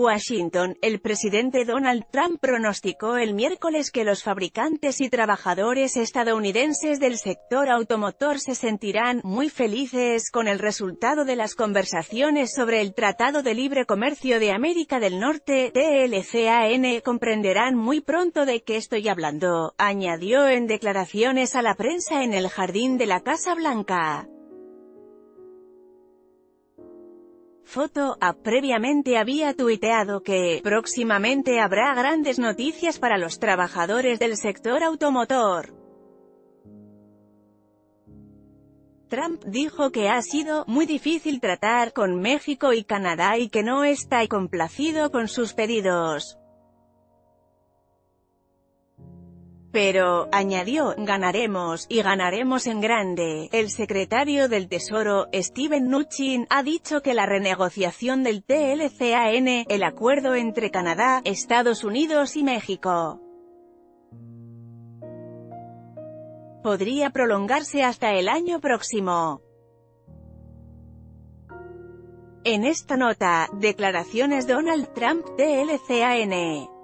Washington, el presidente Donald Trump pronosticó el miércoles que los fabricantes y trabajadores estadounidenses del sector automotor se sentirán muy felices con el resultado de las conversaciones sobre el Tratado de Libre Comercio de América del Norte, TLCAN, comprenderán muy pronto de qué estoy hablando, añadió en declaraciones a la prensa en el jardín de la Casa Blanca. Foto A previamente había tuiteado que, próximamente habrá grandes noticias para los trabajadores del sector automotor. Trump dijo que ha sido muy difícil tratar con México y Canadá y que no está complacido con sus pedidos. Pero, añadió, ganaremos, y ganaremos en grande. El secretario del Tesoro, Steven Mnuchin, ha dicho que la renegociación del TLCAN, el acuerdo entre Canadá, Estados Unidos y México, podría prolongarse hasta el año próximo. En esta nota, declaraciones Donald Trump TLCAN